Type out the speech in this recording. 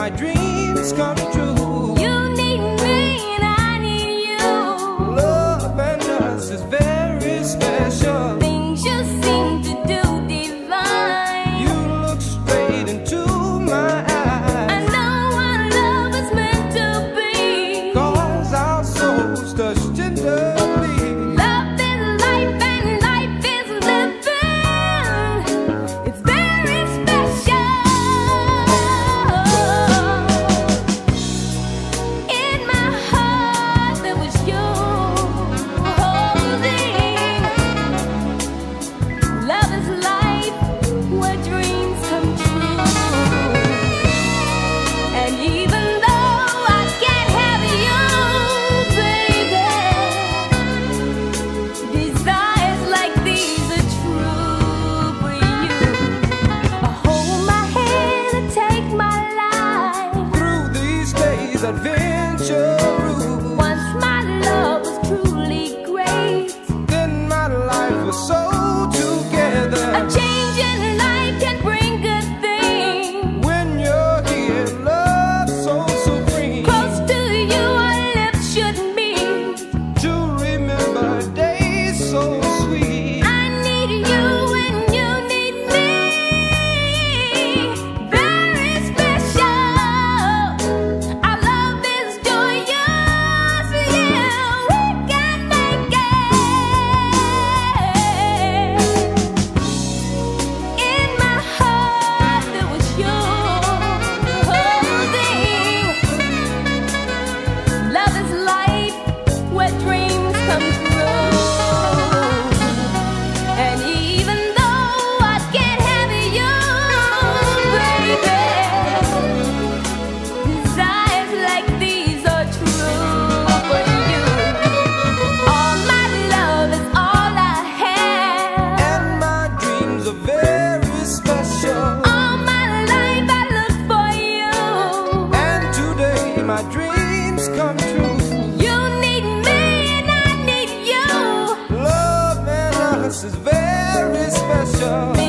my dreams come true. You need me and I need you. Love and us is very special. my dreams come true. You need me and I need you. Love and us is very special.